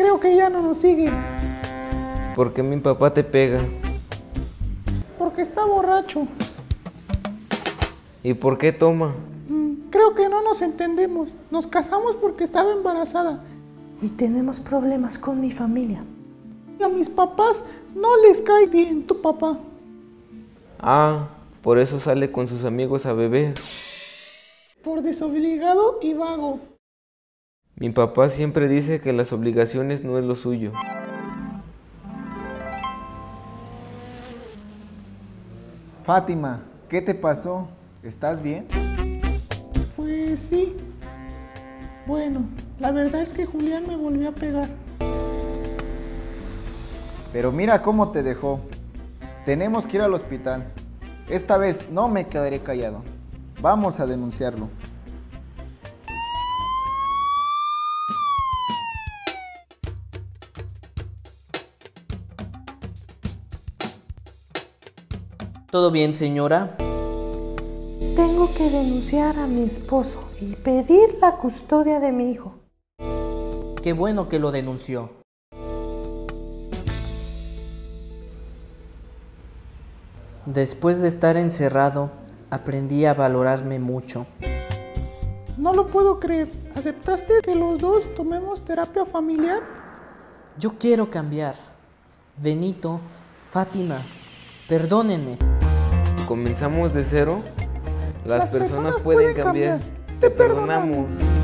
Creo que ya no nos sigue. ¿Por qué mi papá te pega? Porque está borracho. ¿Y por qué toma? Mm, Creo que no nos entendemos. Nos casamos porque estaba embarazada. Y tenemos problemas con mi familia. Y a mis papás no les cae bien tu papá. Ah, por eso sale con sus amigos a beber. Por desobligado y vago. Mi papá siempre dice que las obligaciones no es lo suyo. Fátima, ¿qué te pasó? ¿Estás bien? Pues sí. Bueno, la verdad es que Julián me volvió a pegar. Pero mira cómo te dejó. Tenemos que ir al hospital. Esta vez no me quedaré callado. Vamos a denunciarlo. ¿Todo bien, señora? Tengo que denunciar a mi esposo y pedir la custodia de mi hijo. Qué bueno que lo denunció. Después de estar encerrado, aprendí a valorarme mucho. No lo puedo creer. ¿Aceptaste que los dos tomemos terapia familiar? Yo quiero cambiar. Benito, Fátima, perdónenme. Comenzamos de cero. Las, Las personas, personas pueden cambiar. cambiar. Te Te perdonamos. perdonamos.